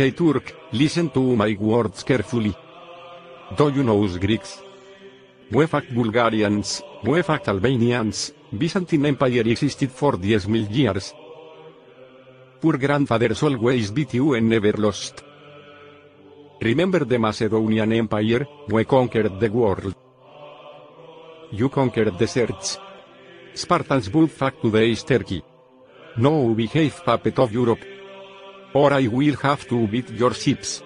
Hey Turk, listen to my words carefully. Do you know Greeks? We fact Bulgarians, we fact Albanians, Byzantine Empire existed for 10,000 years. Poor grandfathers always beat you and never lost. Remember the Macedonian Empire, we conquered the world. You conquered the deserts. Spartans built fact today's Turkey. No behave puppet of Europe. Or I will have to beat your ships.